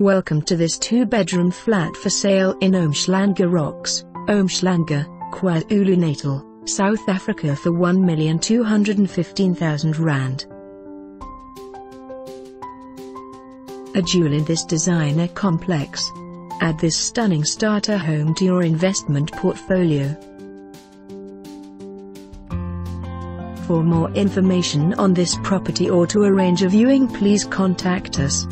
Welcome to this two-bedroom flat for sale in Umhlanga Rocks, Umhlanga, KwaZulu-Natal, South Africa for 1,215,000 Rand. A jewel in this designer complex. Add this stunning starter home to your investment portfolio. For more information on this property or to arrange a viewing please contact us.